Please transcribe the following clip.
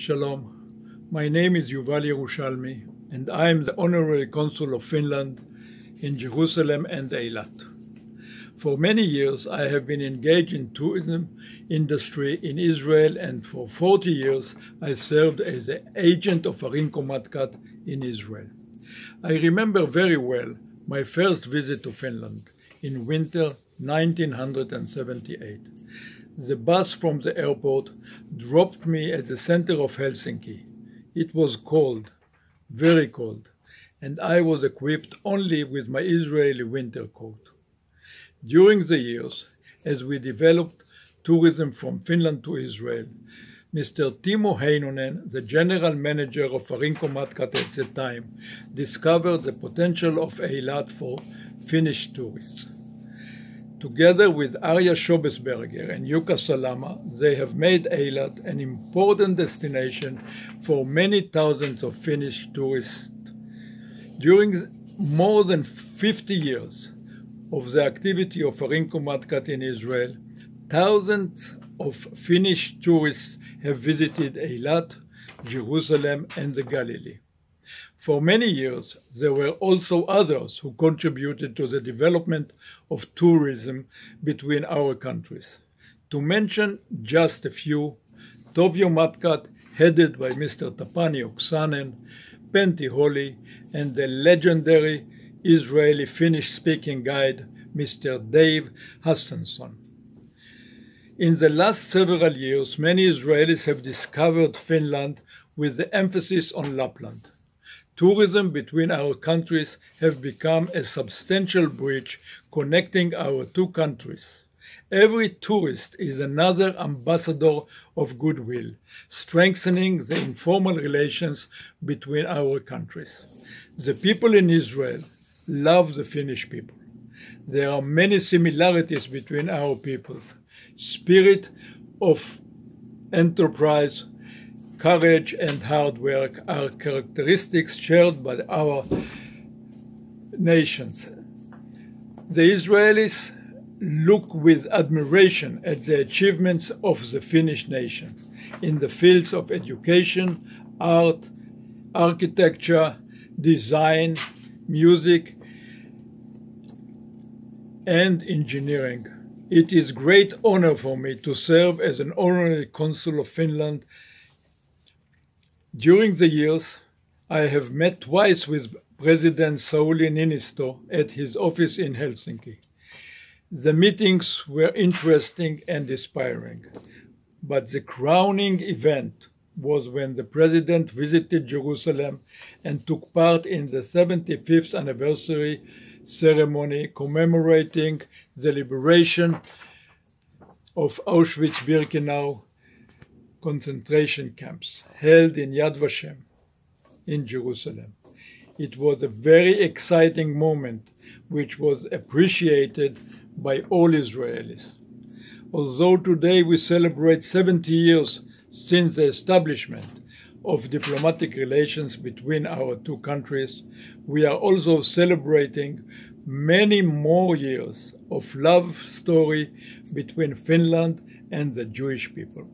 Shalom. My name is Yuval Yerushalmi, and I am the Honorary Consul of Finland in Jerusalem and Eilat. For many years, I have been engaged in tourism industry in Israel, and for 40 years, I served as the agent of Aurinkomatkat in Israel. I remember very well my first visit to Finland in winter 1978. The bus from the airport dropped me at the center of Helsinki. It was cold, very cold, and I was equipped only with my Israeli winter coat. During the years, as we developed tourism from Finland to Israel, Mr. Timo Heinonen, the general manager of Aurinkomatkat at the time, discovered the potential of Eilat for Finnish tourists. Together with Arya Schobesberger and Yuka Salama, they have made Eilat an important destination for many thousands of Finnish tourists. During more than 50 years of the activity of Aurinkomatkat in Israel, thousands of Finnish tourists have visited Eilat, Jerusalem, and the Galilee. For many years, there were also others who contributed to the development of tourism between our countries. To mention just a few, Tovio Matkat, headed by Mr. Tapani Oksanen, Penti Holly, and the legendary Israeli Finnish speaking guide, Mr. Dave Hustonson. In the last several years, many Israelis have discovered Finland with the emphasis on Lapland tourism between our countries have become a substantial bridge connecting our two countries. Every tourist is another ambassador of goodwill, strengthening the informal relations between our countries. The people in Israel love the Finnish people. There are many similarities between our peoples. Spirit of enterprise, courage and hard work are characteristics shared by our nations. The Israelis look with admiration at the achievements of the Finnish nation in the fields of education, art, architecture, design, music, and engineering. It is great honor for me to serve as an honorary consul of Finland during the years, I have met twice with President Sauli Niinisto at his office in Helsinki. The meetings were interesting and inspiring, but the crowning event was when the president visited Jerusalem and took part in the 75th anniversary ceremony commemorating the liberation of Auschwitz-Birkenau concentration camps held in Yad Vashem in Jerusalem. It was a very exciting moment which was appreciated by all Israelis. Although today we celebrate 70 years since the establishment of diplomatic relations between our two countries, we are also celebrating many more years of love story between Finland and the Jewish people.